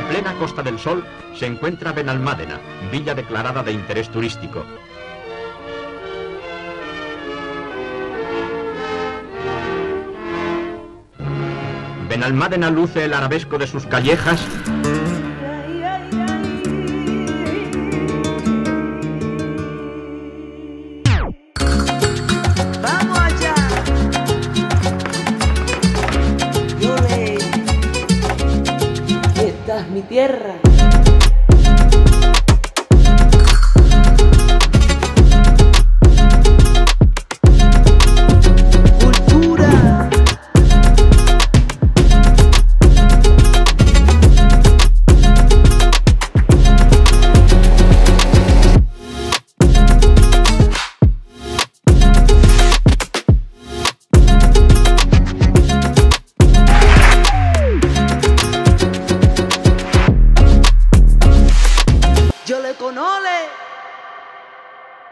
En plena Costa del Sol se encuentra Benalmádena, villa declarada de interés turístico. Benalmádena luce el arabesco de sus callejas tierra. All right.